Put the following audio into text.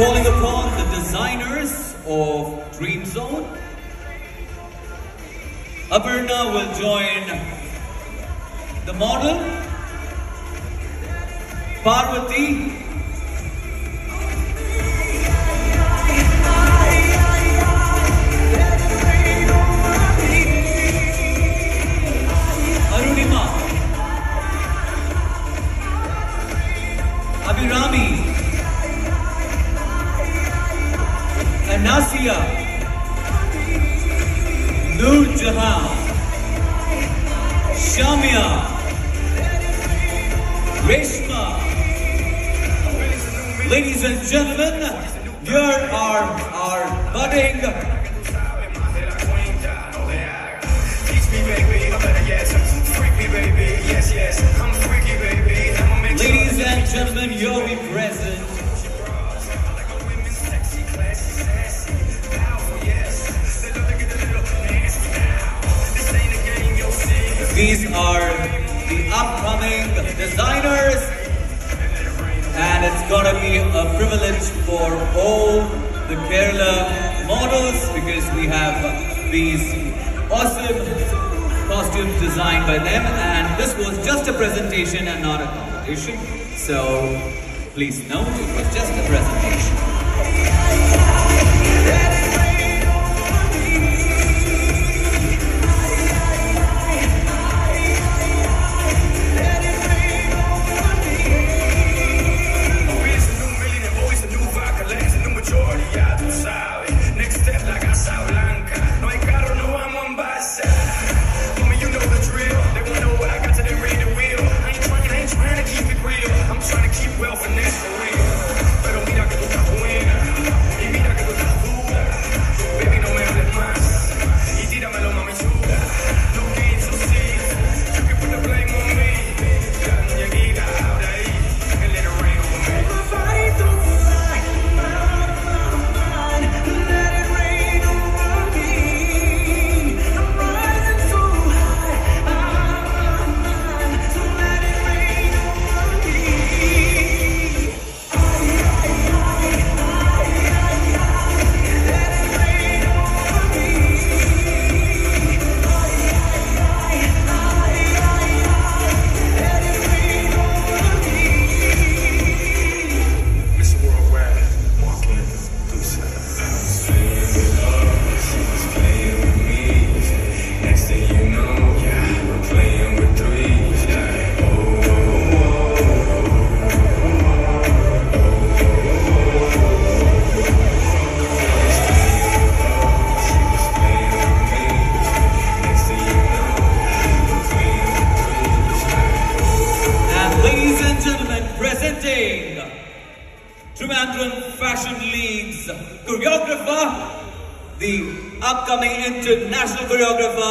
calling upon the designers of Dream Zone. Aburna will join the model. Parvati आसिया नूर जहां Shamiya Reshma Ladies and gentlemen, here are our budding. Ladies and gentlemen, you'll be present. These are the upcoming designers and it's gonna be a privilege for all the Kerala models because we have these awesome costumes designed by them and this was just a presentation and not a competition. So please note it was just a presentation. Trivandrum Fashion League's choreographer, the upcoming international choreographer,